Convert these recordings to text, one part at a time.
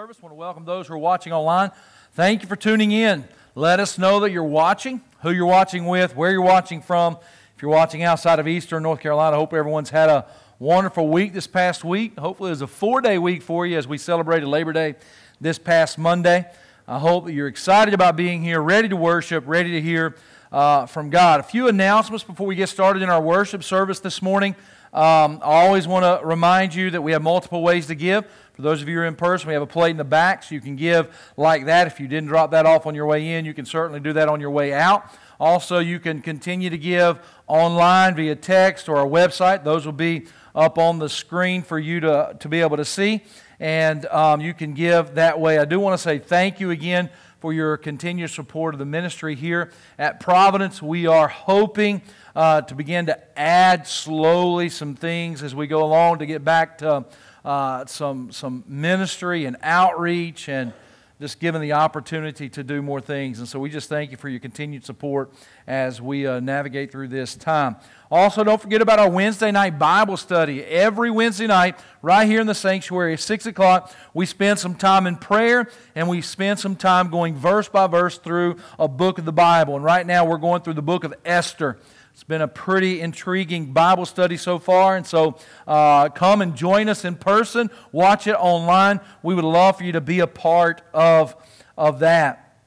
service. I want to welcome those who are watching online. Thank you for tuning in. Let us know that you're watching, who you're watching with, where you're watching from. If you're watching outside of Eastern North Carolina, I hope everyone's had a wonderful week this past week. Hopefully, it was a four day week for you as we celebrated Labor Day this past Monday. I hope that you're excited about being here, ready to worship, ready to hear uh, from God. A few announcements before we get started in our worship service this morning. Um, I always want to remind you that we have multiple ways to give. For those of you who are in person, we have a plate in the back, so you can give like that. If you didn't drop that off on your way in, you can certainly do that on your way out. Also, you can continue to give online via text or our website. Those will be up on the screen for you to, to be able to see. And um, you can give that way. I do want to say thank you again for your continued support of the ministry here at Providence. We are hoping uh, to begin to add slowly some things as we go along to get back to uh, some, some ministry and outreach and just given the opportunity to do more things. And so we just thank you for your continued support as we uh, navigate through this time. Also, don't forget about our Wednesday night Bible study. Every Wednesday night, right here in the sanctuary at 6 o'clock, we spend some time in prayer and we spend some time going verse by verse through a book of the Bible. And right now, we're going through the book of Esther. It's been a pretty intriguing Bible study so far, and so uh, come and join us in person. Watch it online. We would love for you to be a part of, of that.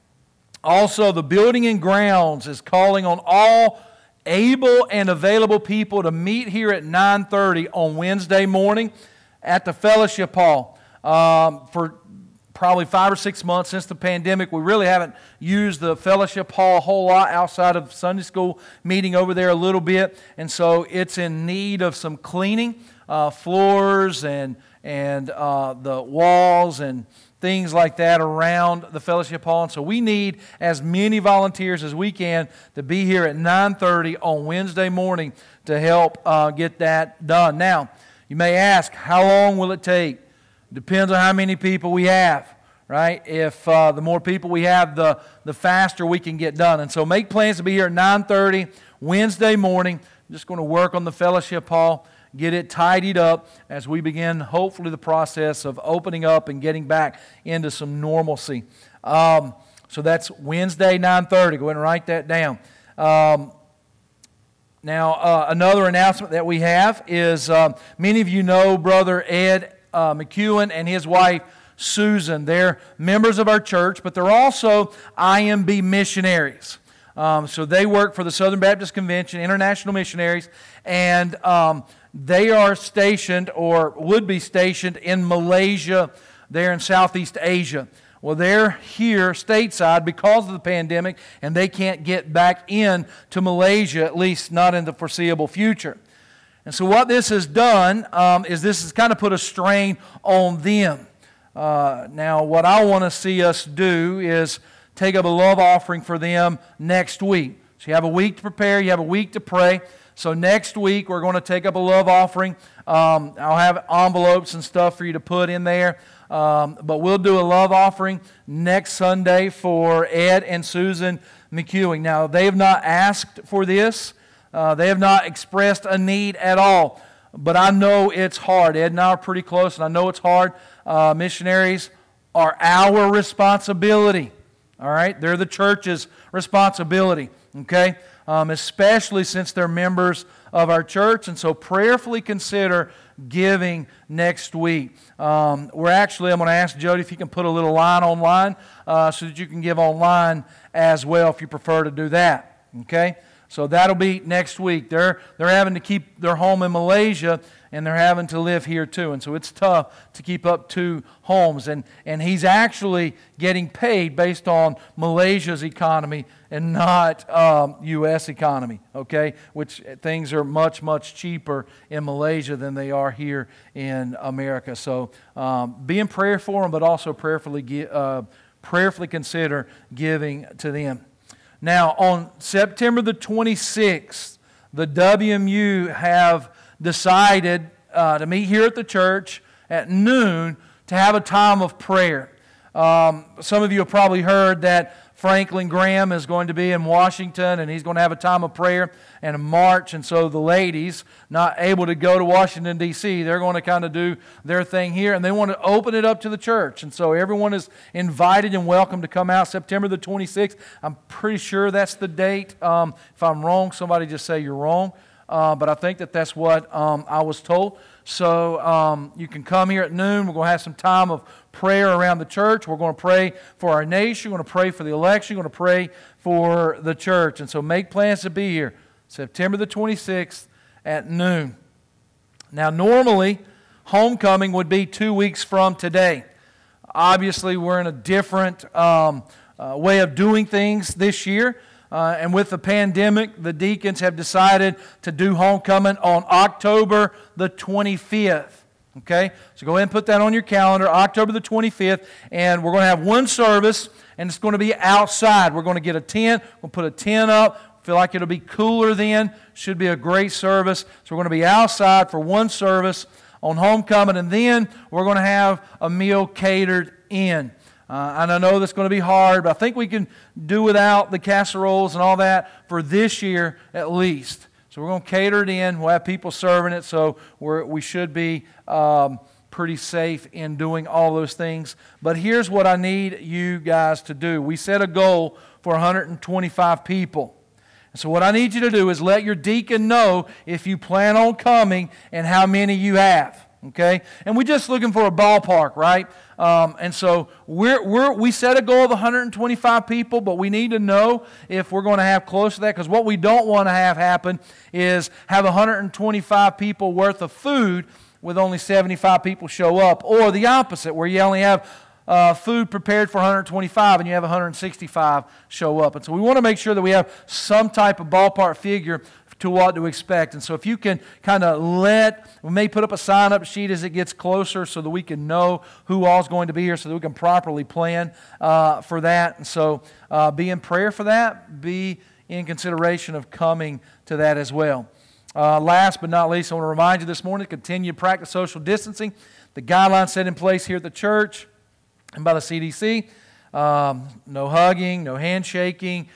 Also, the building and grounds is calling on all able and available people to meet here at 9:30 on Wednesday morning at the fellowship hall um, for probably five or six months since the pandemic. We really haven't used the fellowship hall a whole lot outside of Sunday school meeting over there a little bit. And so it's in need of some cleaning uh, floors and, and uh, the walls and things like that around the fellowship hall. And so we need as many volunteers as we can to be here at 9:30 on Wednesday morning to help uh, get that done. Now, you may ask, how long will it take? Depends on how many people we have, right? If uh, the more people we have, the, the faster we can get done. And so make plans to be here at 9.30 Wednesday morning. I'm just going to work on the fellowship hall, get it tidied up as we begin, hopefully, the process of opening up and getting back into some normalcy. Um, so that's Wednesday, 9.30. Go ahead and write that down. Um, now, uh, another announcement that we have is um, many of you know Brother Ed uh, McEwen and his wife Susan. They're members of our church, but they're also IMB missionaries. Um, so they work for the Southern Baptist Convention, international missionaries, and um, they are stationed or would be stationed in Malaysia, there in Southeast Asia. Well, they're here stateside because of the pandemic, and they can't get back in to Malaysia, at least not in the foreseeable future. And so, what this has done um, is this has kind of put a strain on them. Uh, now, what I want to see us do is take up a love offering for them next week. So, you have a week to prepare, you have a week to pray. So, next week, we're going to take up a love offering. Um, I'll have envelopes and stuff for you to put in there. Um, but we'll do a love offering next Sunday for Ed and Susan McEwing. Now, they have not asked for this. Uh, they have not expressed a need at all. But I know it's hard. Ed and I are pretty close, and I know it's hard. Uh, missionaries are our responsibility. All right? They're the church's responsibility. Okay? Um, especially since they're members of our church. And so prayerfully consider giving next week. Um, we're actually, I'm going to ask Jody if he can put a little line online uh, so that you can give online as well if you prefer to do that. Okay? So that'll be next week. They're, they're having to keep their home in Malaysia and they're having to live here too. And so it's tough to keep up two homes. And, and he's actually getting paid based on Malaysia's economy and not um, U.S. economy, okay? Which things are much, much cheaper in Malaysia than they are here in America. So um, be in prayer for them, but also prayerfully, uh, prayerfully consider giving to them. Now, on September the 26th, the WMU have decided uh, to meet here at the church at noon to have a time of prayer. Um, some of you have probably heard that Franklin Graham is going to be in Washington and he's going to have a time of prayer and a march. And so the ladies, not able to go to Washington, D.C., they're going to kind of do their thing here and they want to open it up to the church. And so everyone is invited and welcome to come out September the 26th. I'm pretty sure that's the date. Um, if I'm wrong, somebody just say you're wrong. Uh, but I think that that's what um, I was told. So um, you can come here at noon. We're going to have some time of prayer around the church. We're going to pray for our nation. We're going to pray for the election. We're going to pray for the church. And so make plans to be here September the 26th at noon. Now, normally, homecoming would be two weeks from today. Obviously, we're in a different um, uh, way of doing things this year. Uh, and with the pandemic, the deacons have decided to do homecoming on October the 25th. Okay? So go ahead and put that on your calendar, October the 25th. And we're going to have one service, and it's going to be outside. We're going to get a tent. We'll put a tent up. Feel like it'll be cooler then. Should be a great service. So we're going to be outside for one service on homecoming, and then we're going to have a meal catered in. Uh, and I know that's going to be hard, but I think we can do without the casseroles and all that for this year at least. So we're going to cater it in. We'll have people serving it, so we should be um, pretty safe in doing all those things. But here's what I need you guys to do. We set a goal for 125 people. So, what I need you to do is let your deacon know if you plan on coming and how many you have okay? And we're just looking for a ballpark, right? Um, and so we're, we're, we set a goal of 125 people, but we need to know if we're going to have close to that because what we don't want to have happen is have 125 people worth of food with only 75 people show up, or the opposite, where you only have uh, food prepared for 125 and you have 165 show up. And so we want to make sure that we have some type of ballpark figure to what to expect. And so if you can kind of let, we may put up a sign up sheet as it gets closer so that we can know who all's going to be here so that we can properly plan uh, for that. And so uh, be in prayer for that. Be in consideration of coming to that as well. Uh, last but not least, I want to remind you this morning to continue to practice social distancing. The guidelines set in place here at the church and by the CDC um, no hugging, no handshaking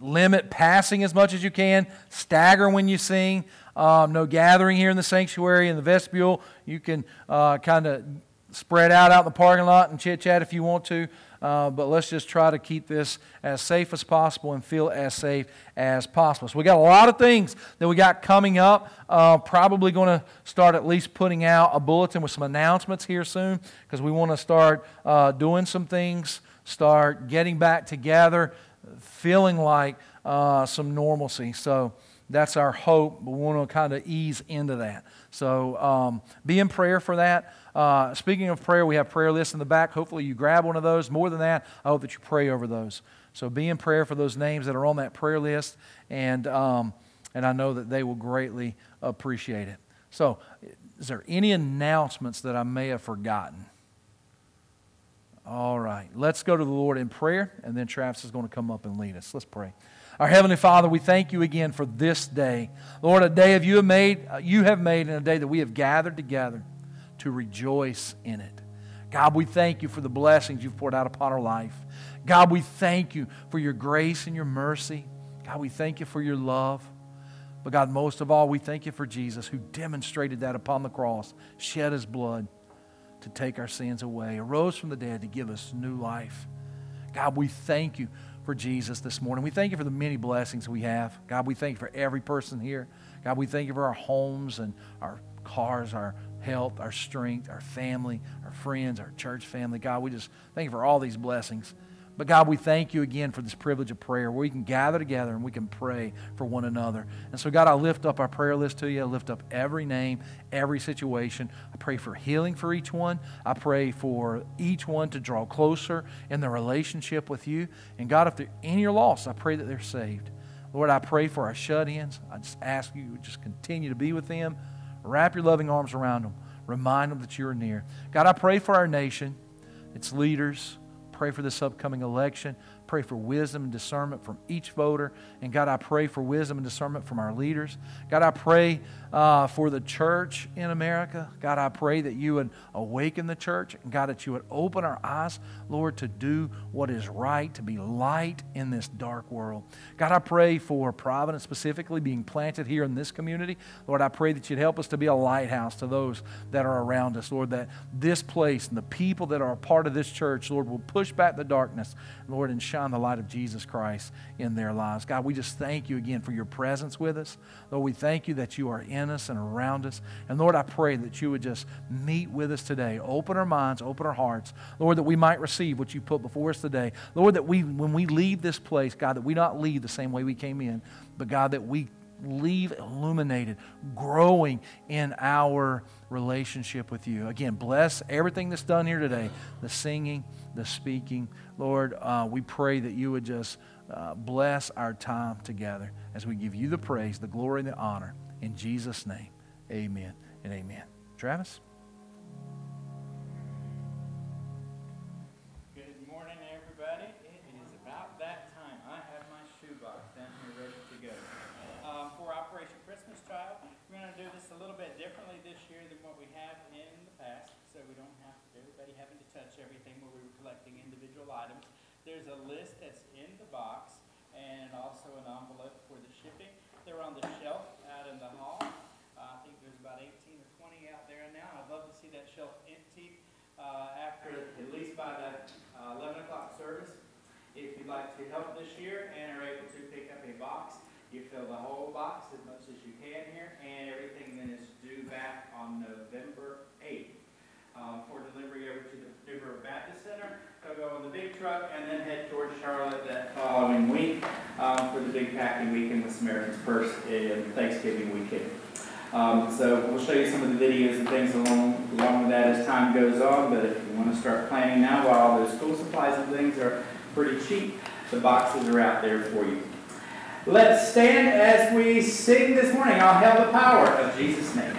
limit passing as much as you can, stagger when you sing. Um, no gathering here in the sanctuary in the vestibule. You can uh, kind of spread out out in the parking lot and chit chat if you want to. Uh, but let's just try to keep this as safe as possible and feel as safe as possible. So we got a lot of things that we got coming up. Uh, probably going to start at least putting out a bulletin with some announcements here soon because we want to start uh, doing some things, start getting back together feeling like uh, some normalcy. So that's our hope. But we want to kind of ease into that. So um, be in prayer for that. Uh, speaking of prayer, we have prayer lists in the back. Hopefully, you grab one of those. More than that, I hope that you pray over those. So be in prayer for those names that are on that prayer list, and um, and I know that they will greatly appreciate it. So, is there any announcements that I may have forgotten? All right. Let's go to the Lord in prayer, and then Travis is going to come up and lead us. Let's pray. Our Heavenly Father, we thank you again for this day. Lord, a day of you have made, uh, you have made, and a day that we have gathered together to rejoice in it. God, we thank you for the blessings you've poured out upon our life. God, we thank you for your grace and your mercy. God, we thank you for your love. But God, most of all, we thank you for Jesus who demonstrated that upon the cross, shed his blood to take our sins away, arose from the dead to give us new life. God, we thank you for Jesus this morning. We thank you for the many blessings we have. God, we thank you for every person here. God, we thank you for our homes and our cars, our health, our strength, our family, our friends, our church family. God, we just thank you for all these blessings. But God, we thank you again for this privilege of prayer where we can gather together and we can pray for one another. And so, God, I lift up our prayer list to you. I lift up every name, every situation. I pray for healing for each one. I pray for each one to draw closer in their relationship with you. And God, if they're in your loss, I pray that they're saved. Lord, I pray for our shut ins. I just ask you to just continue to be with them. Wrap your loving arms around them. Remind them that you are near. God, I pray for our nation, its leaders, pray for this upcoming election. Pray for wisdom and discernment from each voter. And God, I pray for wisdom and discernment from our leaders. God, I pray uh, for the church in America. God, I pray that you would awaken the church. And God, that you would open our eyes, Lord, to do what is right, to be light in this dark world. God, I pray for Providence specifically being planted here in this community. Lord, I pray that you'd help us to be a lighthouse to those that are around us. Lord, that this place and the people that are a part of this church, Lord, will push back the darkness, Lord, and shine the light of Jesus Christ in their lives. God, we just thank you again for your presence with us. Lord, we thank you that you are in us and around us. And Lord, I pray that you would just meet with us today. Open our minds, open our hearts. Lord, that we might receive what you put before us today. Lord, that we, when we leave this place, God, that we not leave the same way we came in, but God, that we leave illuminated, growing in our relationship with you. Again, bless everything that's done here today the singing, the speaking. Lord, uh, we pray that you would just uh, bless our time together as we give you the praise, the glory, and the honor. In Jesus' name, amen and amen. Travis? See that shelf empty uh, after, at least by the uh, 11 o'clock service. If you'd like to help this year and are able to pick up a box, you fill the whole box as much as you can here, and everything then is due back on November 8th um, for delivery over to the River Baptist Center. They'll go on the big truck and then head towards Charlotte that following week um, for the big packing weekend with Samaritan's Purse and Thanksgiving weekend. Um, so we'll show you some of the videos and things along, along with that as time goes on, but if you want to start planning now while all those school supplies and things are pretty cheap, the boxes are out there for you. Let's stand as we sing this morning, All hail the power of Jesus' name.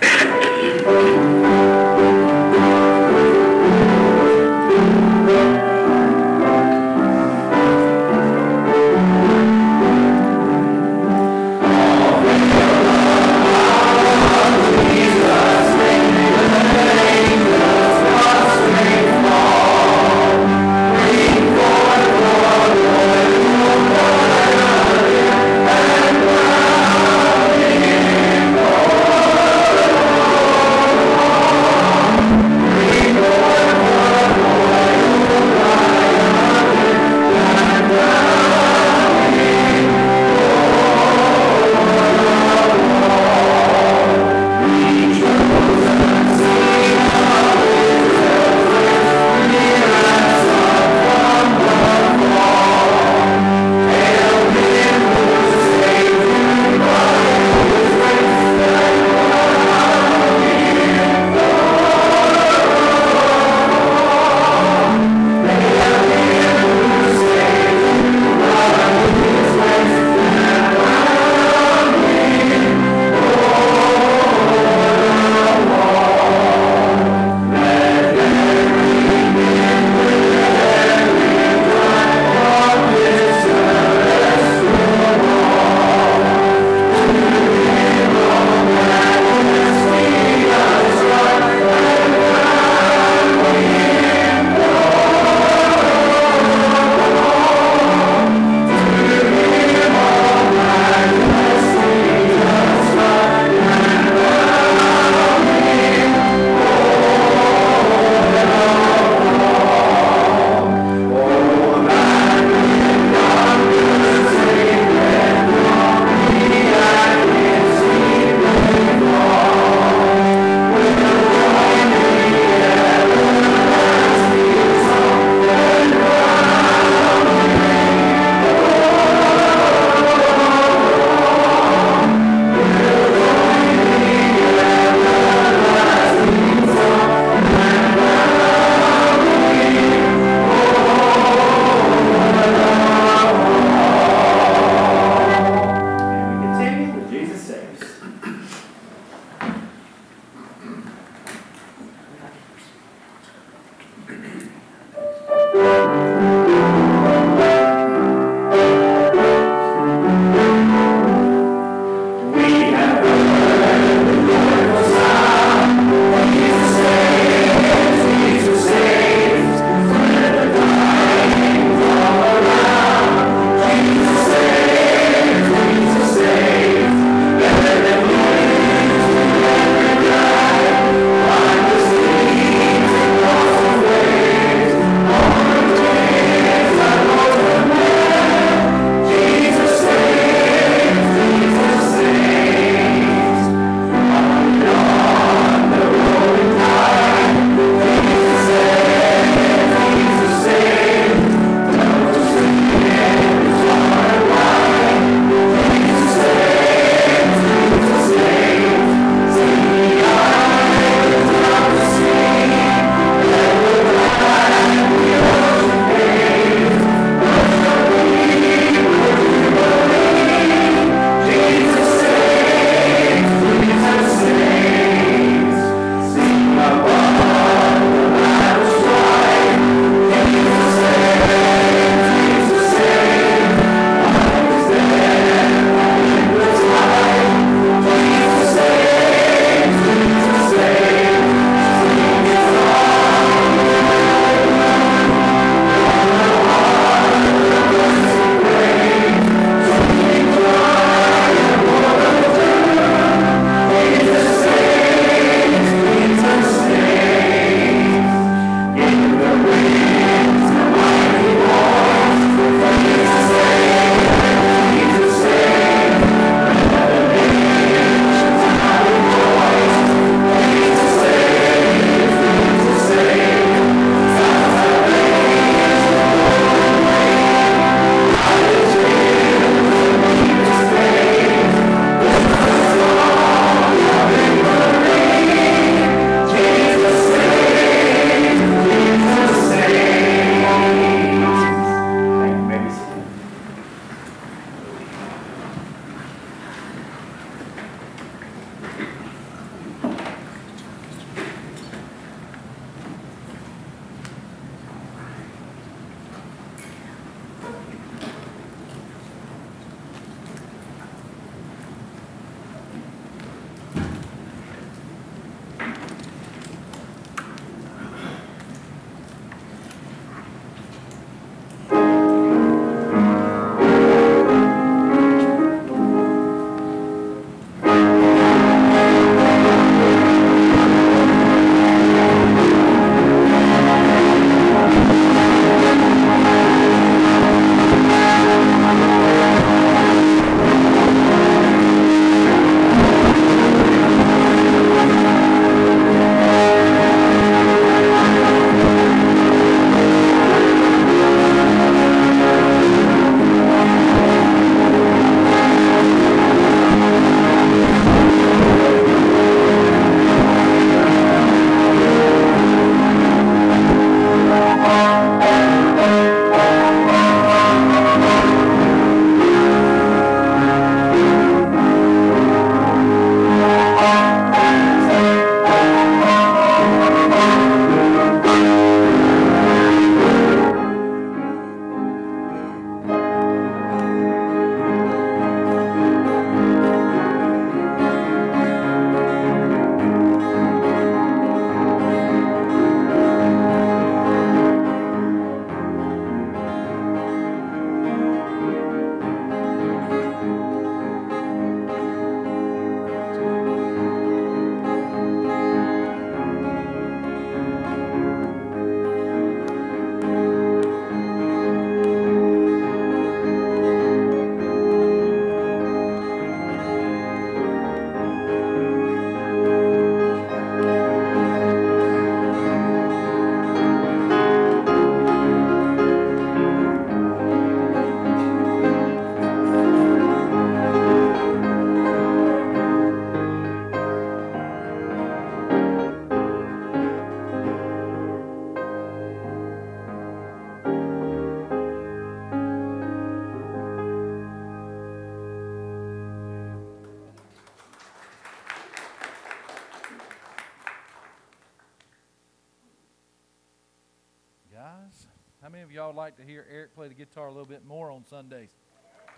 Of y'all like to hear Eric play the guitar a little bit more on Sundays?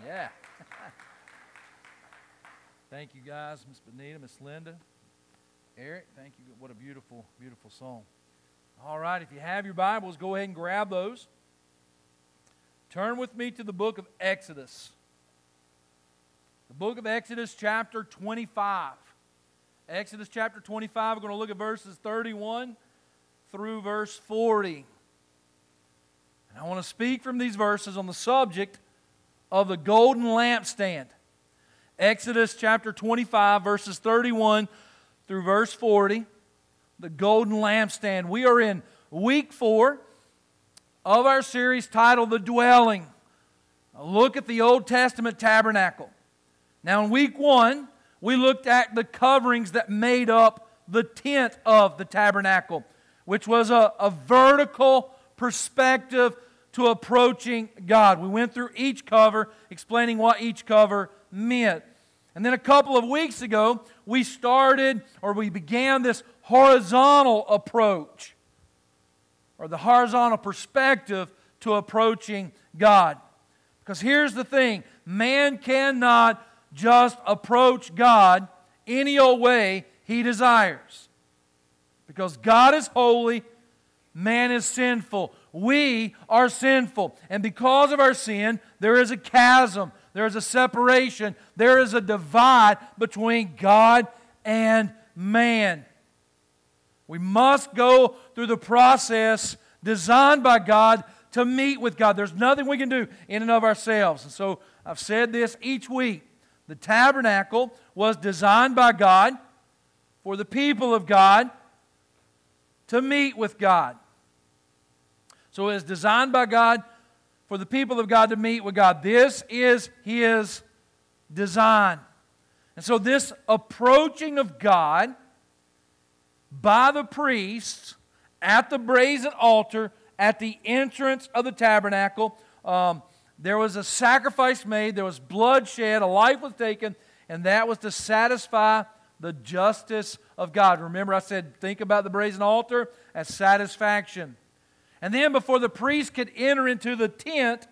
Yeah. thank you guys, Miss Benita, Miss Linda, Eric. Thank you. What a beautiful, beautiful song. All right, if you have your Bibles, go ahead and grab those. Turn with me to the book of Exodus. The book of Exodus, chapter 25. Exodus chapter 25, we're going to look at verses 31 through verse 40. And I want to speak from these verses on the subject of the golden lampstand. Exodus chapter 25, verses 31 through verse 40. The golden lampstand. We are in week four of our series titled The Dwelling. A look at the Old Testament tabernacle. Now, in week one, we looked at the coverings that made up the tent of the tabernacle, which was a, a vertical perspective to approaching God. We went through each cover, explaining what each cover meant. And then a couple of weeks ago, we started or we began this horizontal approach or the horizontal perspective to approaching God. Because here's the thing man cannot just approach God any old way he desires. Because God is holy, man is sinful. We are sinful. And because of our sin, there is a chasm, there is a separation, there is a divide between God and man. We must go through the process designed by God to meet with God. There's nothing we can do in and of ourselves. And so I've said this each week. The tabernacle was designed by God for the people of God to meet with God. So it is designed by God for the people of God to meet with God. This is His design. And so, this approaching of God by the priests at the brazen altar at the entrance of the tabernacle, um, there was a sacrifice made, there was blood shed, a life was taken, and that was to satisfy the justice of God. Remember, I said, think about the brazen altar as satisfaction. And then before the priest could enter into the tent,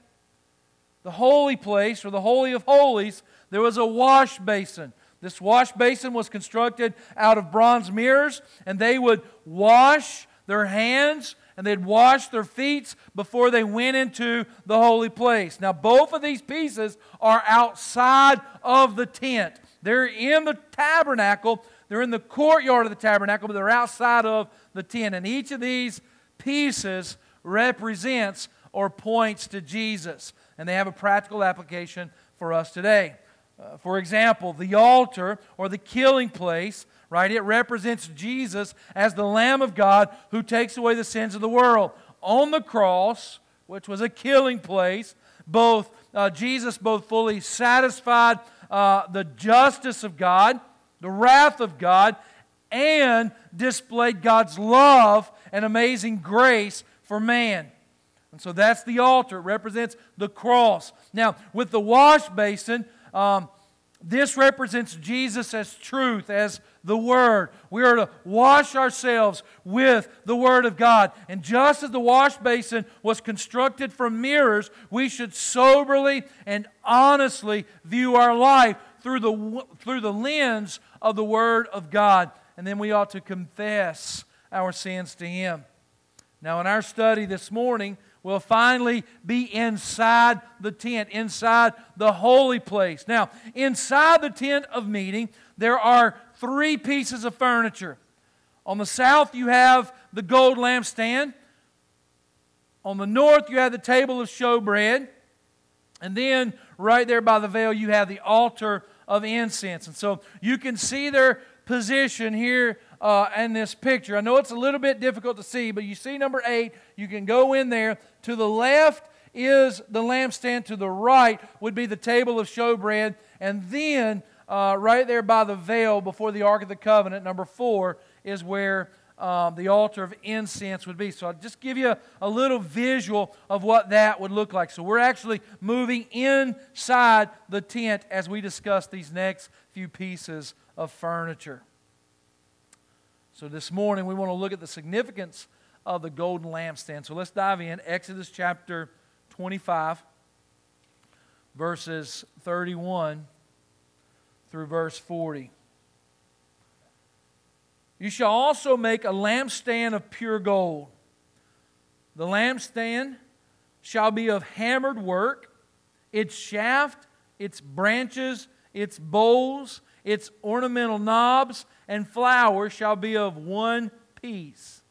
the holy place, or the Holy of Holies, there was a wash basin. This wash basin was constructed out of bronze mirrors, and they would wash their hands and they'd wash their feet before they went into the holy place. Now, both of these pieces are outside of the tent. They're in the tabernacle, they're in the courtyard of the tabernacle, but they're outside of the tent. And each of these pieces represents or points to Jesus. And they have a practical application for us today. Uh, for example, the altar or the killing place, right? It represents Jesus as the Lamb of God who takes away the sins of the world. On the cross, which was a killing place, both uh, Jesus both fully satisfied uh, the justice of God, the wrath of God, and displayed God's love and amazing grace for man. And so that's the altar. It represents the cross. Now, with the wash basin, um, this represents Jesus as truth, as the Word. We are to wash ourselves with the Word of God. And just as the wash basin was constructed from mirrors, we should soberly and honestly view our life through the, through the lens of the Word of God. And then we ought to confess our sins to Him. Now, in our study this morning, we'll finally be inside the tent, inside the holy place. Now, inside the tent of meeting, there are three pieces of furniture. On the south, you have the gold lampstand. On the north, you have the table of showbread. And then, right there by the veil, you have the altar of incense. And so you can see their position here uh, in this picture. I know it's a little bit difficult to see, but you see number eight. You can go in there. To the left is the lampstand, to the right would be the table of showbread. And then, uh, right there by the veil before the Ark of the Covenant, number four, is where um, the altar of incense would be. So I'll just give you a, a, little visual of what that would look like. So we're actually moving inside the tent as we discuss these next few pieces of furniture. So this morning we want to look at the significance of the golden lampstand. So let's dive in. Exodus chapter 25, verses 31 through verse 40. You shall also make a lampstand of pure gold. The lampstand shall be of hammered work, its shaft, its branches, its bowls, its ornamental knobs, and flowers shall be of one piece.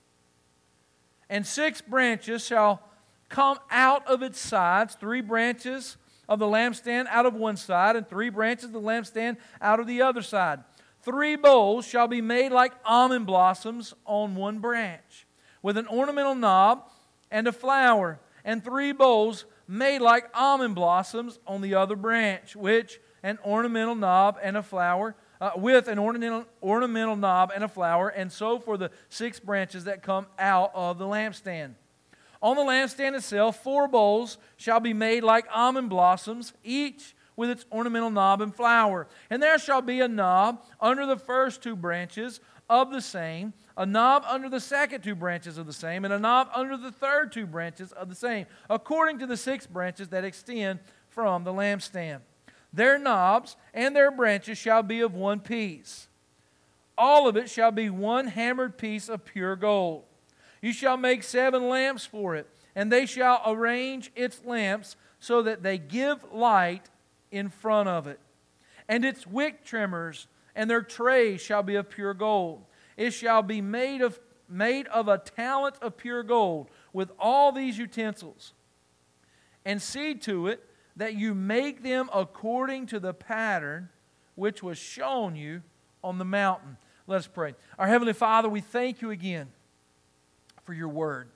And six branches shall come out of its sides, three branches of the lampstand out of one side, and three branches of the lampstand out of the other side. Three bowls shall be made like almond blossoms on one branch, with an ornamental knob and a flower, and three bowls made like almond blossoms on the other branch, which an ornamental knob and a flower, uh, with an ornamental, ornamental knob and a flower, and so for the six branches that come out of the lampstand. On the lampstand itself, four bowls shall be made like almond blossoms, each with its ornamental knob and flower. And there shall be a knob under the first two branches of the same, a knob under the second two branches of the same, and a knob under the third two branches of the same, according to the six branches that extend from the lampstand. Their knobs and their branches shall be of one piece. All of it shall be one hammered piece of pure gold. You shall make seven lamps for it, and they shall arrange its lamps so that they give light in front of it. And its wick trimmers and their trays shall be of pure gold. It shall be made of, made of a talent of pure gold with all these utensils. And see to it that you make them according to the pattern which was shown you on the mountain. Let us pray. Our Heavenly Father, we thank you again for your word.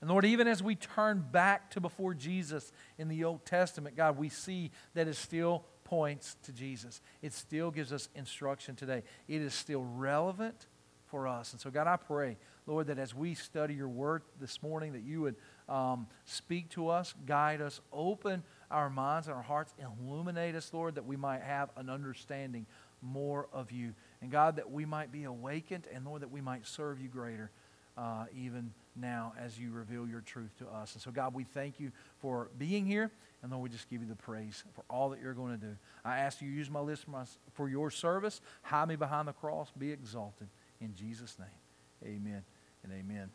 And Lord, even as we turn back to before Jesus in the Old Testament, God, we see that it still points to Jesus. It still gives us instruction today. It is still relevant for us. And so, God, I pray, Lord, that as we study your word this morning, that you would um, speak to us, guide us, open our minds and our hearts, illuminate us, Lord, that we might have an understanding more of you. And God, that we might be awakened, and Lord, that we might serve you greater uh, even now as you reveal your truth to us. And so, God, we thank you for being here. And Lord, we just give you the praise for all that you're going to do. I ask you use my list for, my, for your service. Hide me behind the cross. Be exalted. In Jesus' name, amen and amen.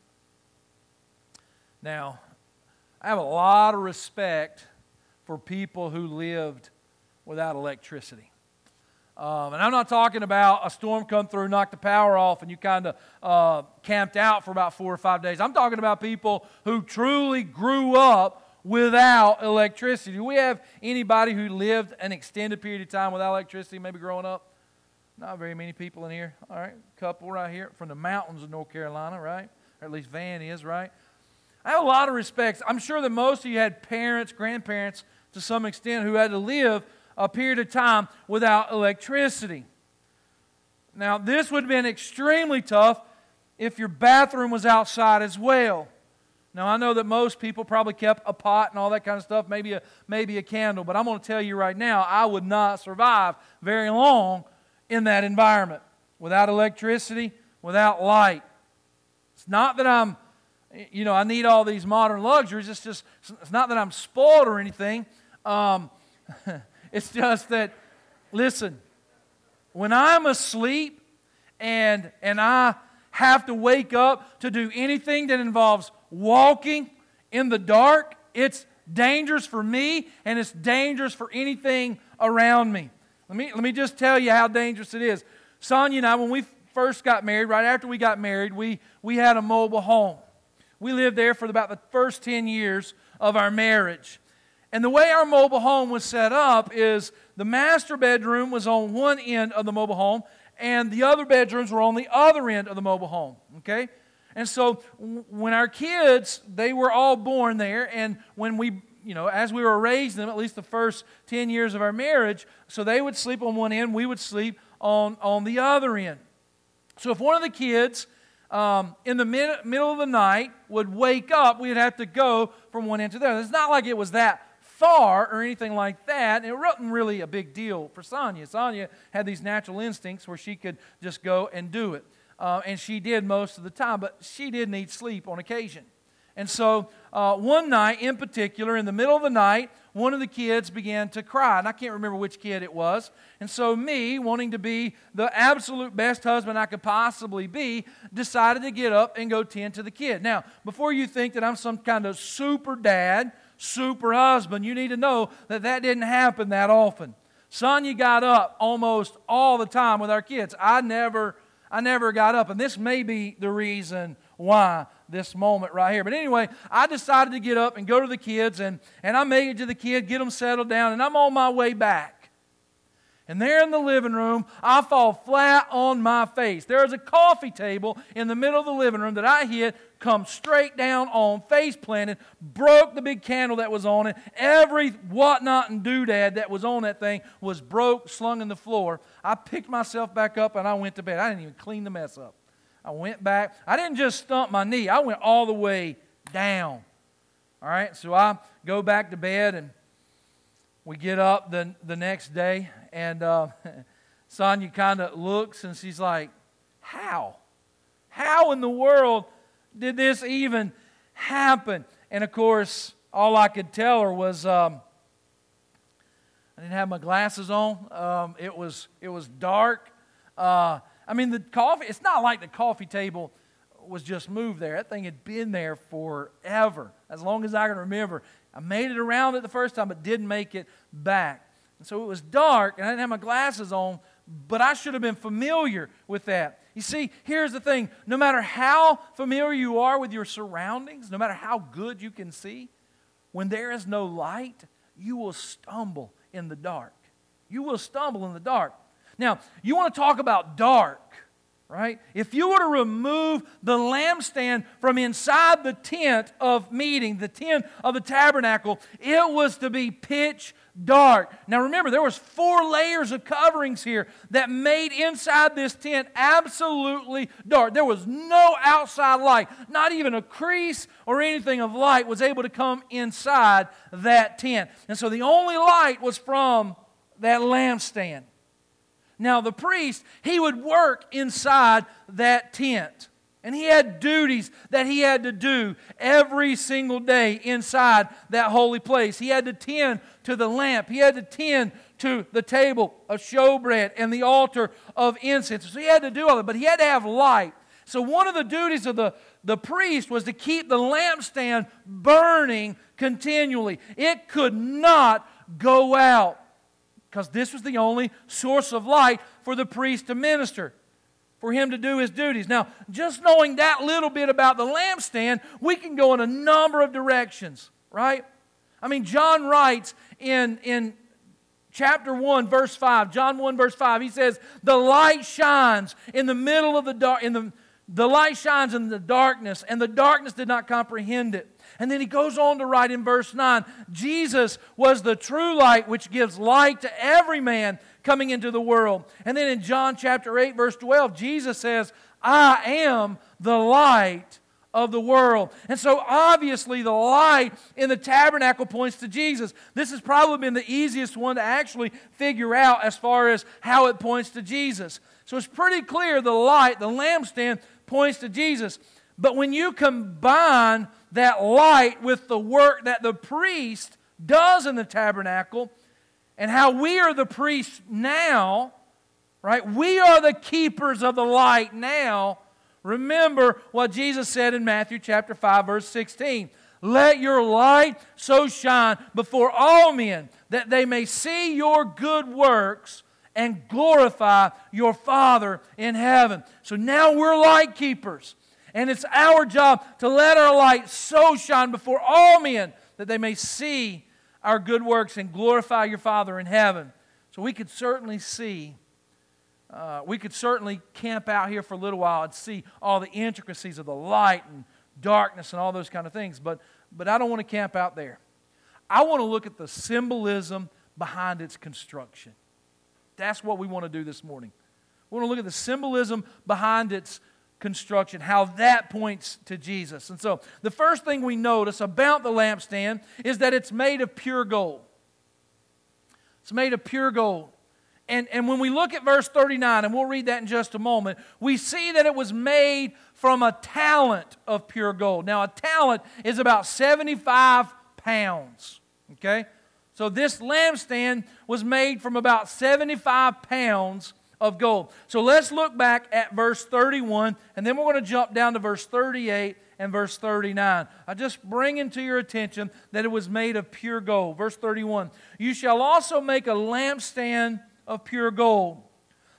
Now, I have a lot of respect for people who lived without electricity. Um, and I'm not talking about a storm come through, knocked the power off, and you kind of uh, camped out for about four or five days. I'm talking about people who truly grew up without electricity. Do we have anybody who lived an extended period of time without electricity, maybe growing up? Not very many people in here. All right, a couple right here from the mountains of North Carolina, right? Or at least Van is, right? I have a lot of respect. I'm sure that most of you had parents, grandparents to some extent, who had to live a period of time without electricity. Now, this would have been extremely tough if your bathroom was outside as well. Now, I know that most people probably kept a pot and all that kind of stuff, maybe a, maybe a candle, but I'm going to tell you right now, I would not survive very long in that environment without electricity, without light. It's not that I'm, you know, I need all these modern luxuries. It's just, it's not that I'm spoiled or anything. Um, it's just that, listen, when I'm asleep and, and I have to wake up to do anything that involves walking in the dark, it's dangerous for me and it's dangerous for anything around me. Let me, let me just tell you how dangerous it is. Sonia and I, when we first got married, right after we got married, we, we had a mobile home. We lived there for about the first 10 years of our marriage. And the way our mobile home was set up is the master bedroom was on one end of the mobile home, and the other bedrooms were on the other end of the mobile home. Okay? And so when our kids, they were all born there, and when we, you know, as we were raising them, at least the first 10 years of our marriage, so they would sleep on one end, we would sleep on, on the other end. So if one of the kids um, in the mid- middle of the night would wake up, we'd have to go from one end to the other. It's not like it was that far or anything like that. It wasn't really a big deal for Sonia. Sonia had these natural instincts where she could just go and do it. uh, and she did most of the time, but she did need sleep on occasion. And so uh, one night in particular, in the middle of the night, one of the kids began to cry. And I can't remember which kid it was. And so, me, wanting to be the absolute best husband I could possibly be, decided to get up and go tend to the kid. Now, before you think that I'm some kind of super dad, super husband, you need to know that that didn't happen that often. Sonia got up almost all the time with our kids. I never, I never got up, and this may be the reason why this moment right here. But anyway, I decided to get up and go to the kids, and, and I made it to the kid, get them settled down, and I'm on my way back. And there in the living room, I fall flat on my face. There's a coffee table in the middle of the living room that I hit, come straight down on, face planted, broke the big candle that was on it. Every whatnot and doodad that was on that thing was broke, slung in the floor. I picked myself back up and I went to bed. I didn't even clean the mess up. I went back. I didn't just stump my knee, I went all the way down. All right, so I go back to bed and we get up the, the next day, and uh, Sonia kind of looks and she's like, How? How in the world did this even happen? And of course, all I could tell her was um, I didn't have my glasses on. Um, it, was, it was dark. Uh, I mean, the coffee, it's not like the coffee table was just moved there. That thing had been there forever, as long as I can remember. I made it around it the first time, but didn't make it back. And so it was dark, and I didn't have my glasses on, but I should have been familiar with that. You see, here's the thing no matter how familiar you are with your surroundings, no matter how good you can see, when there is no light, you will stumble in the dark. You will stumble in the dark. Now, you want to talk about dark, right? If you were to remove the lampstand from inside the tent of meeting, the tent of the tabernacle, it was to be pitch dark. Now remember, there was four layers of coverings here that made inside this tent absolutely dark. There was no outside light, not even a crease or anything of light was able to come inside that tent. And so the only light was from that lampstand. Now, the priest, he would work inside that tent. And he had duties that he had to do every single day inside that holy place. He had to tend to the lamp, he had to tend to the table of showbread and the altar of incense. So he had to do all that, but he had to have light. So one of the duties of the, the priest was to keep the lampstand burning continually. It could not go out because this was the only source of light for the priest to minister, for him to do his duties. Now, just knowing that little bit about the lampstand, we can go in a number of directions, right? I mean, John writes in, in chapter 1 verse 5 john 1 verse 5 he says the light shines in the middle of the dark in the the light shines in the darkness and the darkness did not comprehend it and then he goes on to write in verse 9 Jesus was the true light which gives light to every man coming into the world. And then in John chapter 8, verse 12, Jesus says, I am the light of the world. And so obviously the light in the tabernacle points to Jesus. This has probably been the easiest one to actually figure out as far as how it points to Jesus. So it's pretty clear the light, the lampstand, points to Jesus. But when you combine that light with the work that the priest does in the tabernacle and how we are the priests now, right? We are the keepers of the light now. Remember what Jesus said in Matthew chapter 5 verse 16. Let your light so shine before all men that they may see your good works and glorify your Father in heaven. So now we're light keepers. And it's our job to let our light so shine before all men that they may see our good works and glorify your Father in heaven. So we could certainly see, uh, we could certainly camp out here for a little while and see all the intricacies of the light and darkness and all those kind of things. But, but I don't want to camp out there. I want to look at the symbolism behind its construction. That's what we want to do this morning. We want to look at the symbolism behind its construction, how that points to Jesus. And so, the first thing we notice about the lampstand is that it's made of pure gold. It's made of pure gold. And, and when we look at verse 39, and we'll read that in just a moment, we see that it was made from a talent of pure gold. Now, a talent is about 75 pounds. Okay? So this lampstand was made from about 75 pounds of gold. So let's look back at verse 31, and then we're going to jump down to verse 38 and verse 39. I just bring into your attention that it was made of pure gold. Verse 31 You shall also make a lampstand of pure gold.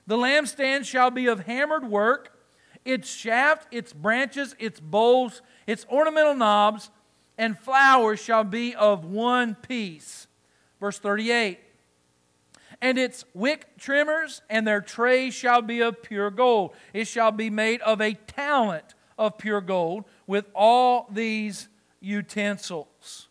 The lampstand shall be of hammered work, its shaft, its branches, its bowls, its ornamental knobs, and flowers shall be of one piece. Verse 38 and its wick trimmers and their trays shall be of pure gold. It shall be made of a talent of pure gold with all these utensils.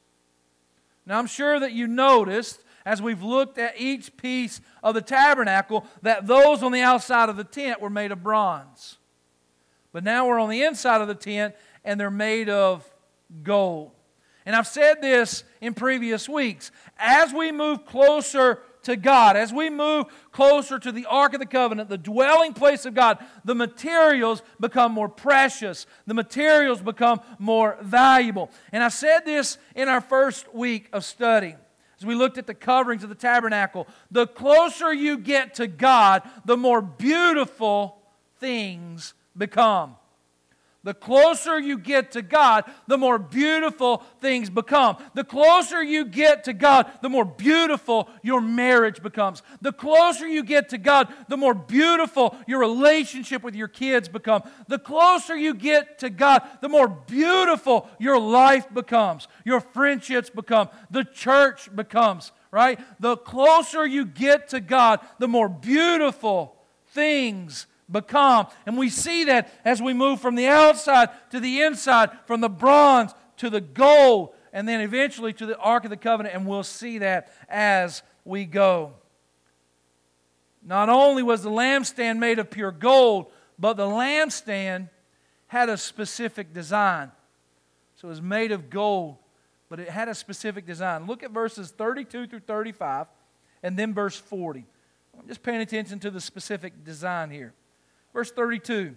Now, I'm sure that you noticed as we've looked at each piece of the tabernacle that those on the outside of the tent were made of bronze. But now we're on the inside of the tent and they're made of gold. And I've said this in previous weeks. As we move closer to God, as we move closer to the Ark of the Covenant, the dwelling place of God, the materials become more precious. The materials become more valuable. And I said this in our first week of study as we looked at the coverings of the tabernacle. The closer you get to God, the more beautiful things become. The closer you get to God, the more beautiful things become. The closer you get to God, the more beautiful your marriage becomes. The closer you get to God, the more beautiful your relationship with your kids become. The closer you get to God, the more beautiful your life becomes. Your friendships become. The church becomes, right? The closer you get to God, the more beautiful things become. And we see that as we move from the outside to the inside, from the bronze to the gold, and then eventually to the Ark of the Covenant, and we'll see that as we go. Not only was the lampstand made of pure gold, but the lampstand had a specific design. So it was made of gold, but it had a specific design. Look at verses 32 through 35, and then verse 40. I'm just paying attention to the specific design here. Verse 32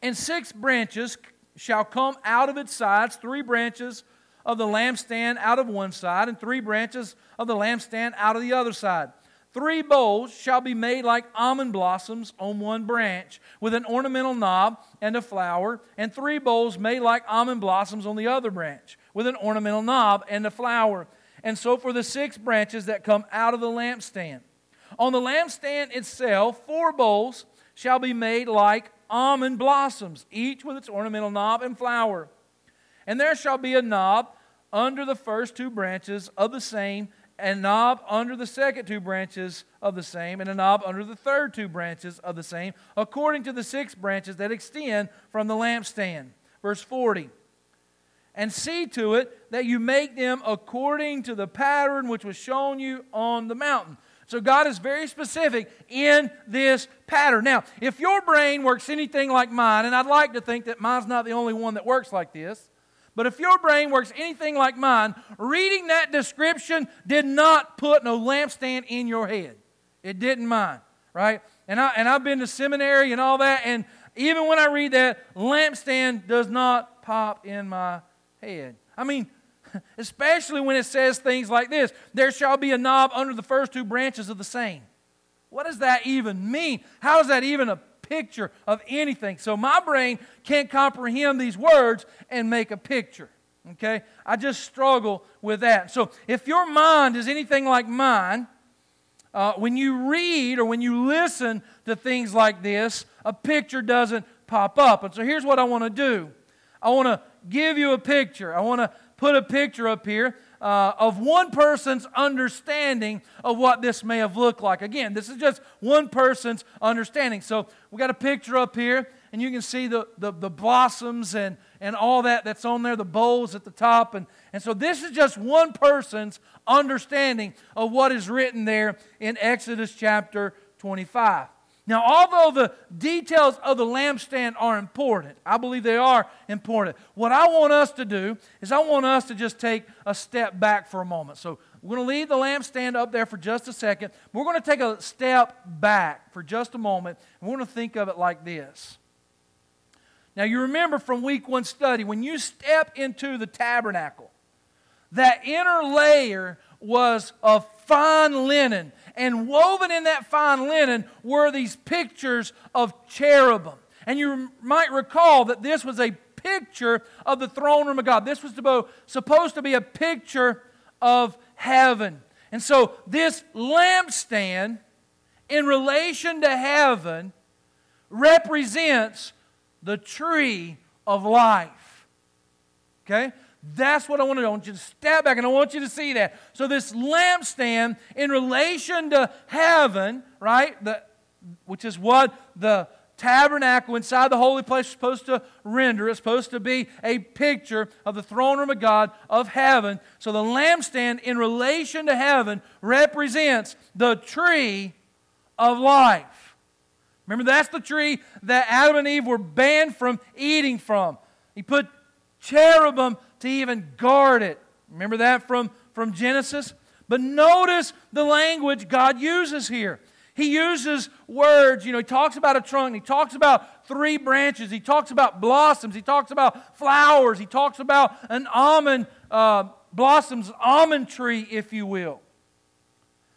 And six branches shall come out of its sides, three branches of the lampstand out of one side, and three branches of the lampstand out of the other side. Three bowls shall be made like almond blossoms on one branch, with an ornamental knob and a flower, and three bowls made like almond blossoms on the other branch, with an ornamental knob and a flower. And so for the six branches that come out of the lampstand. On the lampstand itself, four bowls shall be made like almond blossoms, each with its ornamental knob and flower. And there shall be a knob under the first two branches of the same, and a knob under the second two branches of the same, and a knob under the third two branches of the same, according to the six branches that extend from the lampstand. Verse 40. And see to it that you make them according to the pattern which was shown you on the mountain. So God is very specific in this pattern. Now, if your brain works anything like mine, and I'd like to think that mine's not the only one that works like this, but if your brain works anything like mine, reading that description did not put no lampstand in your head. It didn't mine, right? And, I, and I've been to seminary and all that, and even when I read that, lampstand does not pop in my head. I mean, especially when it says things like this there shall be a knob under the first two branches of the same. What does that even mean? How is that even a picture of anything? So my brain can't comprehend these words and make a picture. Okay? I just struggle with that. So if your mind is anything like mine, uh, when you read or when you listen to things like this, a picture doesn't pop up. And so here's what I want to do I want to give you a picture. I want to put a picture up here uh, of one person's understanding of what this may have looked like. Again, this is just one person's understanding. So we got a picture up here, and you can see the, the, the, blossoms and, and all that that's on there, the bowls at the top. And, and so this is just one person's understanding of what is written there in Exodus chapter 25. Now, although the details of the lampstand are important, I believe they are important. What I want us to do is I want us to just take a step back for a moment. So We're going to leave the lampstand up there for just a second. We're going to take a step back for just a moment, and we're going to think of it like this. Now, you remember from week one study, when you step into the tabernacle, that inner layer was of fine linen, and woven in that fine linen were these pictures of cherubim. And you might recall that this was a picture of the throne room of God. This was supposed to be a picture of heaven. And so, this lampstand, in relation to heaven, represents the tree of life. Okay? That's what I want to do. I want you to step back and I want you to see that. So, this lampstand in relation to heaven, right, the, which is what the tabernacle inside the holy place is supposed to render. It's supposed to be a picture of the throne room of God, of heaven. So, the lampstand in relation to heaven represents the tree of life. Remember, that's the tree that Adam and Eve were banned from eating from. He put cherubim to even guard it. Remember that from, from Genesis? But notice the language God uses here. He uses words, you know, he talks about a trunk, he talks about three branches, he talks about blossoms, he talks about flowers, he talks about an almond, uh, blossoms, almond tree, if you will.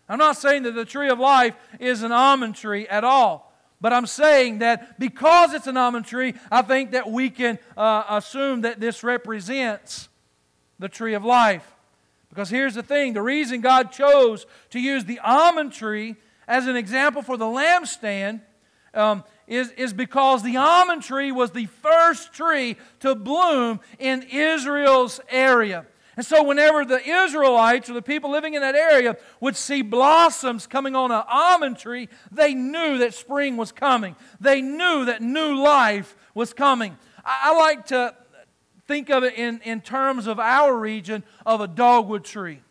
I'm not saying that the tree of life is an almond tree at all. But I'm saying that because it's an almond tree, I think that we can uh, assume that this represents the tree of life. Because here's the thing the reason God chose to use the almond tree as an example for the lampstand um, is, is because the almond tree was the first tree to bloom in Israel's area. And so, whenever the Israelites or the people living in that area would see blossoms coming on an almond tree, they knew that spring was coming. They knew that new life was coming. I, I like to think of it in, in terms of our region of a dogwood tree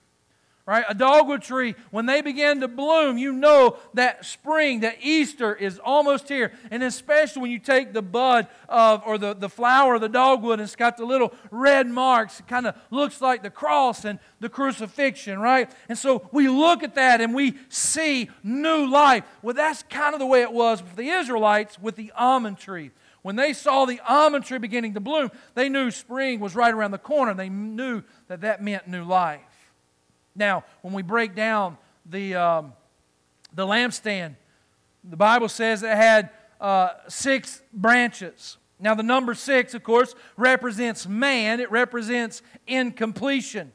right? A dogwood tree, when they begin to bloom, you know that spring, that Easter is almost here. And especially when you take the bud of, or the, the flower of the dogwood and it's got the little red marks, it kind of looks like the cross and the crucifixion, right? And so we look at that and we see new life. Well, that's kind of the way it was for the Israelites with the almond tree. When they saw the almond tree beginning to bloom, they knew spring was right around the corner. They knew that that meant new life. Now, when we break down the, um, the lampstand, the Bible says it had uh, six branches. Now, the number six, of course, represents man, it represents incompletion.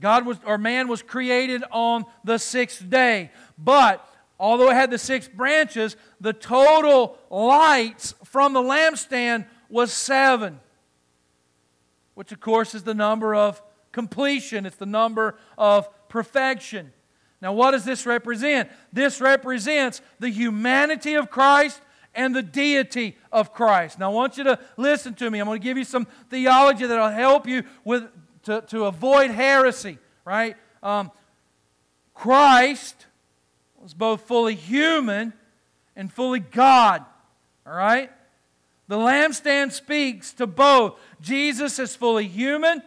God was, or man was created on the sixth day. But although it had the six branches, the total lights from the lampstand was seven, which of course is the number of completion, it's the number of perfection. Now, what does this represent? This represents the humanity of Christ and the deity of Christ. Now, I want you to listen to me. I'm going to give you some theology that will help you with, to, to avoid heresy, right? Um, Christ was both fully human and fully God, all right? The lampstand speaks to both. Jesus is fully human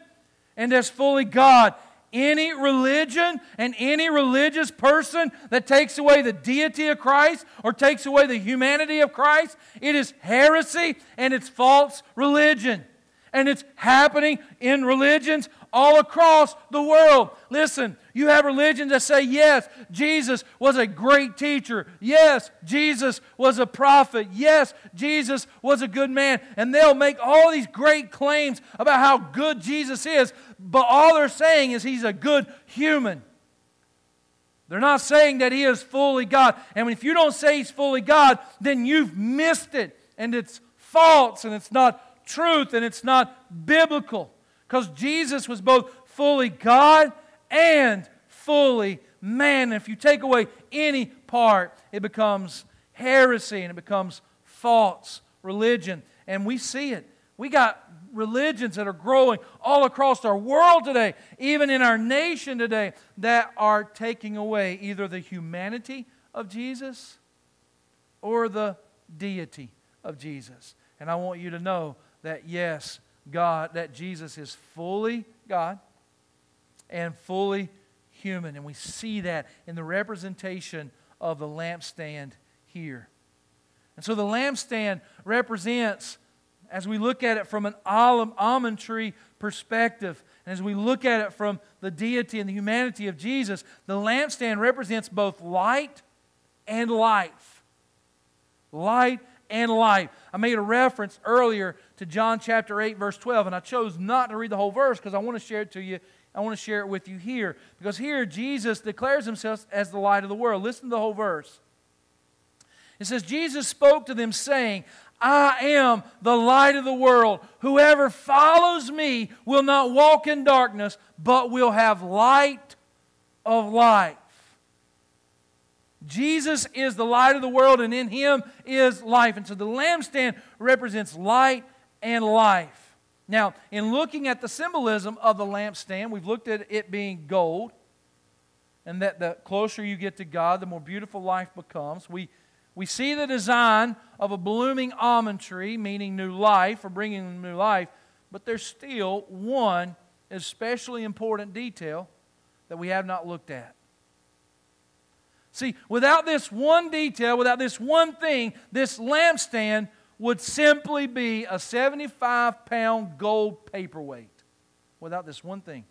and as fully God. Any religion and any religious person that takes away the deity of Christ or takes away the humanity of Christ, it is heresy and it's false religion. And it's happening in religions all across the world. Listen, you have religions that say, yes, Jesus was a great teacher. Yes, Jesus was a prophet. Yes, Jesus was a good man. And they'll make all these great claims about how good Jesus is, but all they're saying is he's a good human. They're not saying that he is fully God. And if you don't say he's fully God, then you've missed it. And it's false and it's not truth and it's not biblical. Because Jesus was both fully God and fully man. If you take away any part, it becomes heresy and it becomes false religion. And we see it. We got religions that are growing all across our world today, even in our nation today, that are taking away either the humanity of Jesus or the deity of Jesus. And I want you to know that yes, God, that Jesus is fully God and fully human. And we see that in the representation of the lampstand here. And so the lampstand represents, as we look at it from an almond tree perspective, and as we look at it from the deity and the humanity of Jesus, the lampstand represents both light and life. Light and life. I made a reference earlier to John chapter 8, verse 12, and I chose not to read the whole verse because I want to share it to you. I want to share it with you here. Because here Jesus declares himself as the light of the world. Listen to the whole verse. It says, Jesus spoke to them, saying, I am the light of the world. Whoever follows me will not walk in darkness, but will have light of life. Jesus is the light of the world, and in him is life. And so the lampstand represents light and life. Now, in looking at the symbolism of the lampstand, we've looked at it being gold, and that the closer you get to God, the more beautiful life becomes. We, we see the design of a blooming almond tree, meaning new life or bringing new life, but there's still one especially important detail that we have not looked at. See, without this one detail, without this one thing, this lampstand would simply be a 75 pound gold paperweight. Without this one thing.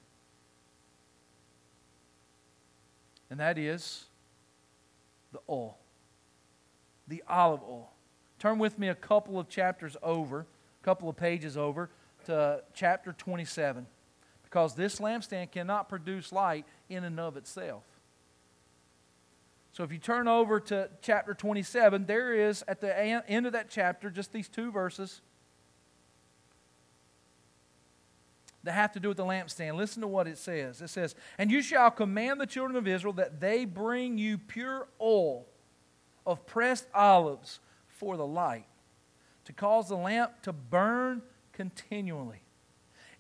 And that is the oil, the olive oil. Turn with me a couple of chapters over, a couple of pages over to chapter 27, because this lampstand cannot produce light in and of itself. So if you turn over to chapter 27, there is at the end of that chapter just these two verses that have to do with the lampstand. Listen to what it says. It says, And you shall command the children of Israel that they bring you pure oil of pressed olives for the light, to cause the lamp to burn continually.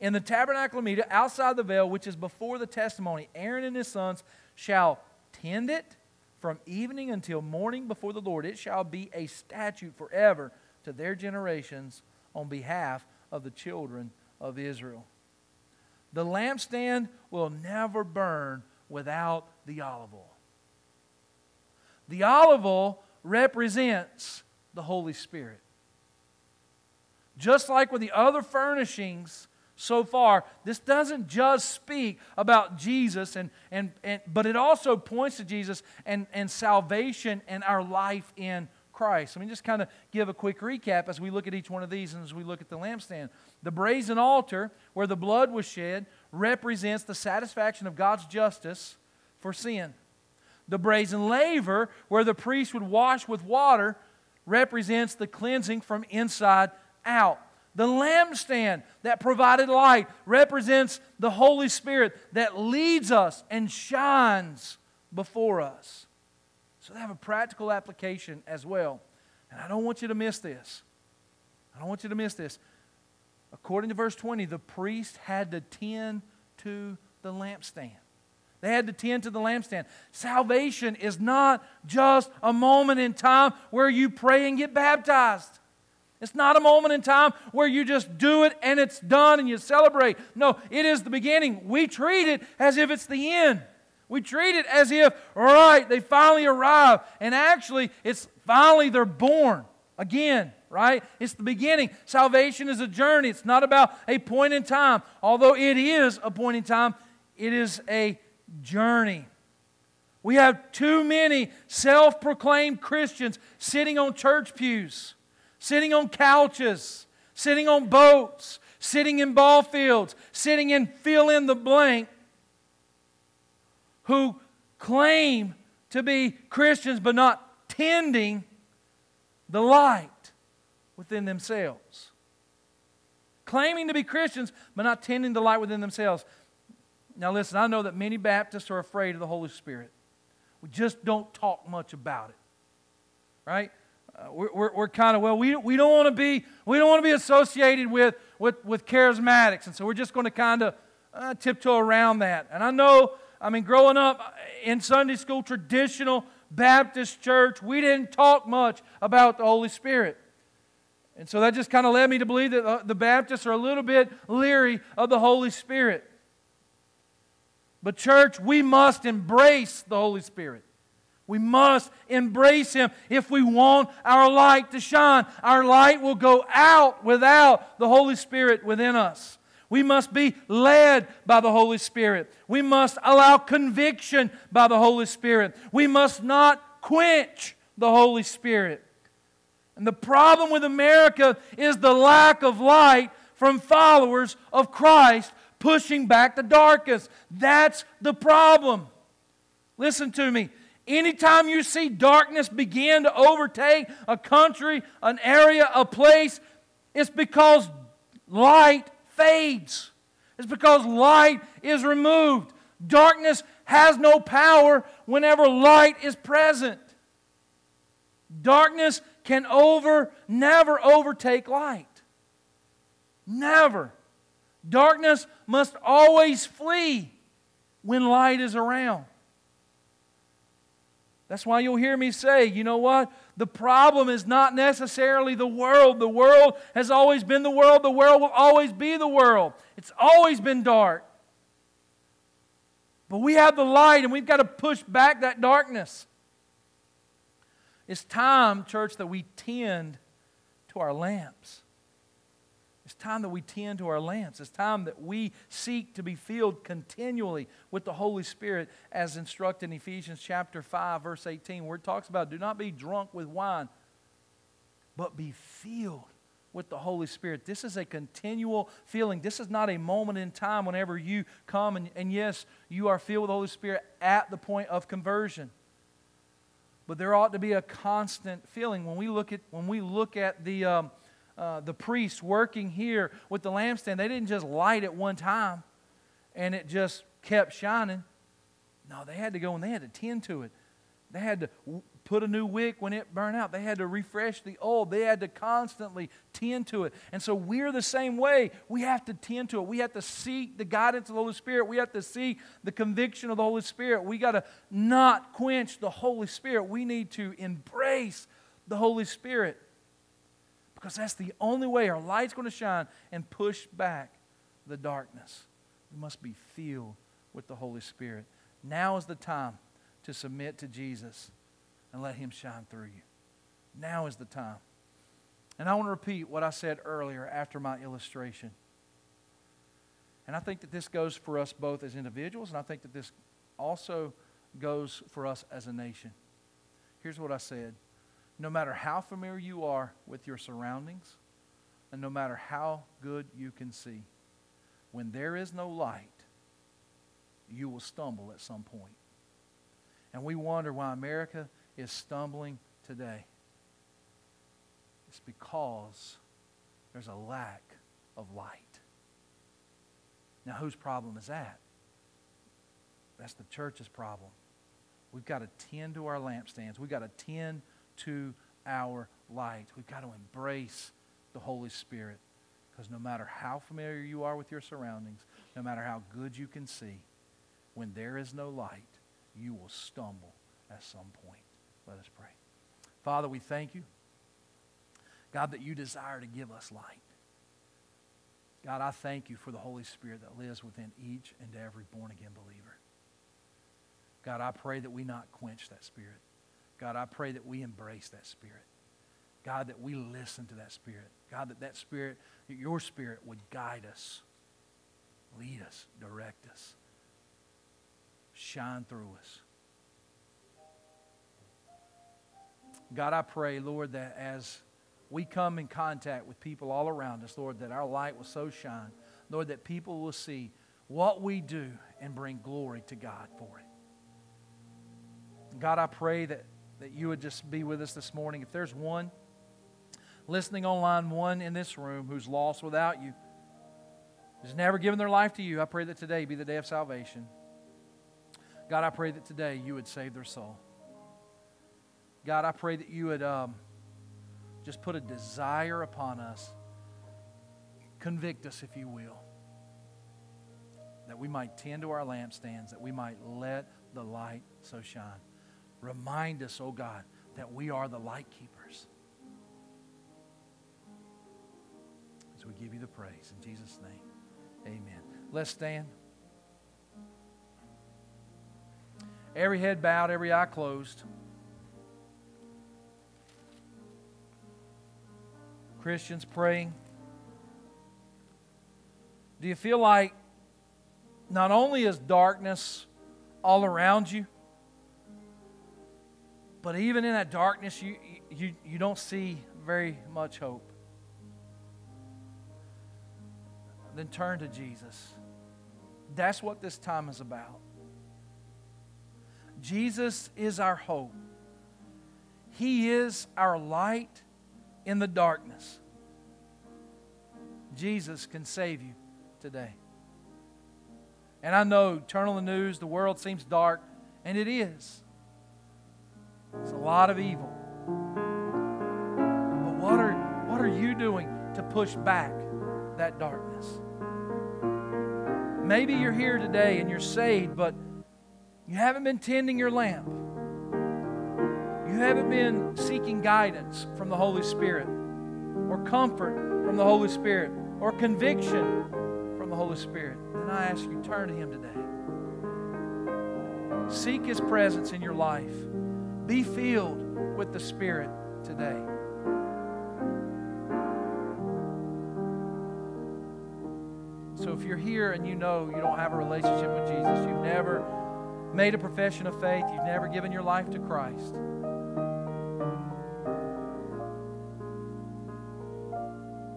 In the tabernacle of meeting, outside the veil, which is before the testimony, Aaron and his sons shall tend it from evening until morning before the Lord. It shall be a statute forever to their generations on behalf of the children of Israel. The lampstand will never burn without the olive oil. The olive oil represents the Holy Spirit. Just like with the other furnishings so far, this doesn't just speak about Jesus, and, and, and, but it also points to Jesus and, and salvation and our life in Christ. Let me just kind of give a quick recap as we look at each one of these and as we look at the lampstand. The brazen altar, where the blood was shed, represents the satisfaction of God's justice for sin. The brazen laver, where the priest would wash with water, represents the cleansing from inside out. The lampstand that provided light represents the Holy Spirit that leads us and shines before us. So they have a practical application as well. And I don't want you to miss this. I don't want you to miss this. According to verse 20, the priest had to tend to the lampstand. They had to tend to the lampstand. Salvation is not just a moment in time where you pray and get baptized. It's not a moment in time where you just do it and it's done and you celebrate. No, it is the beginning. We treat it as if it's the end. We treat it as if, all right, they finally arrive. And actually, it's finally they're born again, right? It's the beginning. Salvation is a journey. It's not about a point in time. Although it is a point in time, it is a journey. We have too many self proclaimed Christians sitting on church pews sitting on couches, sitting on boats, sitting in ball fields, sitting in fill in the blank, who claim to be Christians but not tending the light within themselves. Claiming to be Christians but not tending the light within themselves. Now, listen, I know that many Baptists are afraid of the Holy Spirit. We just don't talk much about it. Right? Uh, we're, we're, we're kind of, well, we, we don't want to be, we don't want to be associated with, with, with charismatics. And so we're just going to kind of uh, tiptoe around that. And I know, I mean, growing up in Sunday school, traditional Baptist church, we didn't talk much about the Holy Spirit. And so that just kind of led me to believe that uh, the Baptists are a little bit leery of the Holy Spirit. But, church, we must embrace the Holy Spirit. We must embrace Him if we want our light to shine. Our light will go out without the Holy Spirit within us. We must be led by the Holy Spirit. We must allow conviction by the Holy Spirit. We must not quench the Holy Spirit. And the problem with America is the lack of light from followers of Christ pushing back the darkness. That's the problem. Listen to me. Anytime you see darkness begin to overtake a country, an area, a place, it's because light fades. It's because light is removed. Darkness has no power whenever light is present. Darkness can over never overtake light. Never. Darkness must always flee when light is around. That's why you'll hear me say, you know what? The problem is not necessarily the world. The world has always been the world. The world will always be the world. It's always been dark. But we have the light and we've got to push back that darkness. It's time, church, that we tend to our lamps. Time that we tend to our lamps. It's time that we seek to be filled continually with the Holy Spirit, as instructed in Ephesians chapter 5, verse 18, where it talks about do not be drunk with wine, but be filled with the Holy Spirit. This is a continual feeling. This is not a moment in time whenever you come and, and yes, you are filled with the Holy Spirit at the point of conversion. But there ought to be a constant feeling when we look at when we look at the um, uh, the priests working here with the lampstand, they didn't just light it one time and it just kept shining. No, they had to go and they had to tend to it. They had to put a new wick when it burned out. They had to refresh the old. They had to constantly tend to it. And so we're the same way. We have to tend to it. We have to seek the guidance of the Holy Spirit. We have to seek the conviction of the Holy Spirit. We got to not quench the Holy Spirit. We need to embrace the Holy Spirit. Because that's the only way our light's going to shine and push back the darkness. We must be filled with the Holy Spirit. Now is the time to submit to Jesus and let Him shine through you. Now is the time. And I want to repeat what I said earlier after my illustration. And I think that this goes for us both as individuals, and I think that this also goes for us as a nation. Here's what I said no matter how familiar you are with your surroundings, and no matter how good you can see, when there is no light, you will stumble at some point. And we wonder why America is stumbling today. It's because there's a lack of light. Now, whose problem is that? That's the church's problem. We've got to tend to our lampstands. We've got to tend to our light. We've got to embrace the Holy Spirit because no matter how familiar you are with your surroundings, no matter how good you can see, when there is no light, you will stumble at some point. Let us pray. Father, we thank you, God, that you desire to give us light. God, I thank you for the Holy Spirit that lives within each and every born again believer. God, I pray that we not quench that spirit. God, I pray that we embrace that spirit. God, that we listen to that spirit. God, that that spirit, that your spirit would guide us, lead us, direct us, shine through us. God, I pray, Lord, that as we come in contact with people all around us, Lord, that our light will so shine, Lord, that people will see what we do and bring glory to God for it. God, I pray that that you would just be with us this morning. If there's one listening online, one in this room who's lost without you, has never given their life to you, I pray that today be the day of salvation. God, I pray that today you would save their soul. God, I pray that you would um, just put a desire upon us. Convict us, if you will, that we might tend to our lampstands, that we might let the light so shine. Remind us, oh God, that we are the light keepers. As we give you the praise in Jesus' name, amen. Let's stand. Every head bowed, every eye closed. Christians praying. Do you feel like not only is darkness all around you, but even in that darkness, you, you, you don't see very much hope? Then turn to Jesus. That's what this time is about. Jesus is our hope. He is our light in the darkness. Jesus can save you today. And I know, turn on the news, the world seems dark, and it is. It's a lot of evil. But what are, what are you doing to push back that darkness? Maybe you're here today and you're saved, but you haven't been tending your lamp. You haven't been seeking guidance from the Holy Spirit, or comfort from the Holy Spirit, or conviction from the Holy Spirit. Then I ask you, turn to Him today. Seek His presence in your life. Be filled with the Spirit today. So if you're here and you know you don't have a relationship with Jesus, you've never made a profession of faith, you've never given your life to Christ,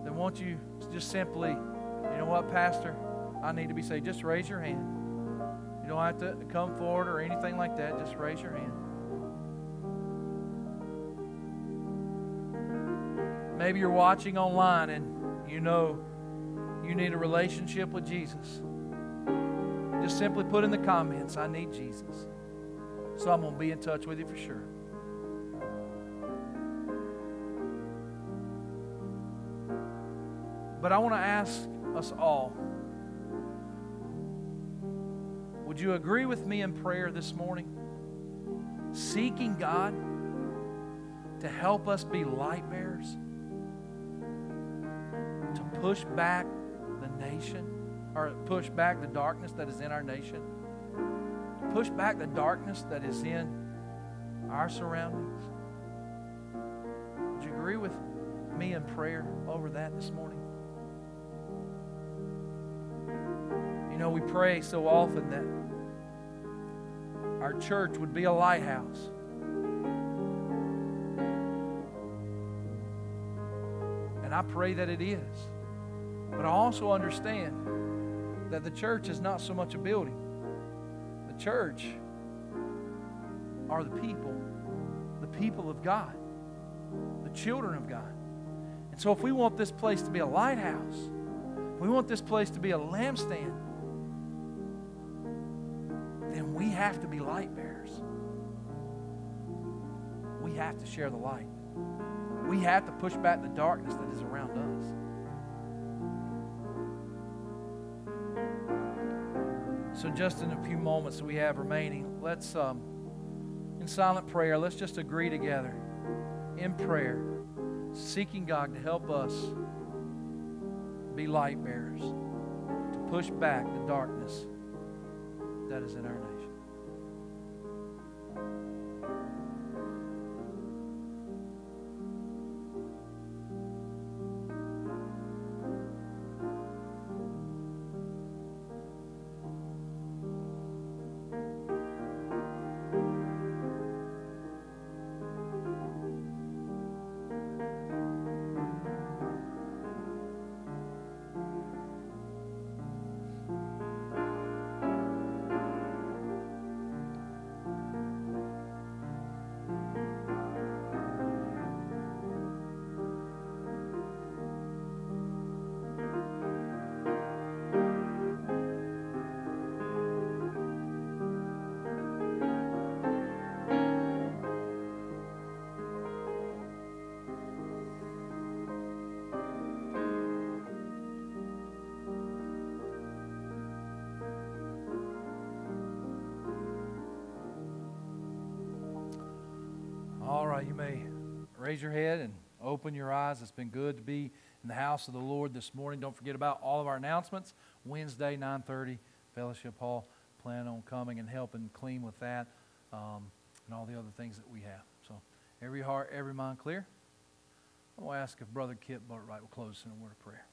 then won't you just simply, you know what, Pastor? I need to be saved. Just raise your hand. You don't have to come forward or anything like that. Just raise your hand. Maybe you're watching online and you know you need a relationship with Jesus. Just simply put in the comments, I need Jesus. So I'm going to be in touch with you for sure. But I want to ask us all would you agree with me in prayer this morning? Seeking God to help us be light bearers, push back the nation or push back the darkness that is in our nation, push back the darkness that is in our surroundings. Would you agree with me in prayer over that this morning? You know, we pray so often that our church would be a lighthouse. And I pray that it is. But I also understand that the church is not so much a building. The church are the people, the people of God, the children of God. And so, if we want this place to be a lighthouse, we want this place to be a lampstand, then we have to be light bearers. We have to share the light. We have to push back the darkness that is around us. So, just in a few moments that we have remaining, let's, um, in silent prayer, let's just agree together in prayer, seeking God to help us be light bearers, to push back the darkness that is in our nation. You may raise your head and open your eyes. It's been good to be in the house of the Lord this morning. Don't forget about all of our announcements. Wednesday, 9:30, Fellowship Hall. Plan on coming and helping clean with that. um, and all the other things that we have. So every heart, every mind clear. To ask if Brother Kip Boatwright will close in a word of prayer.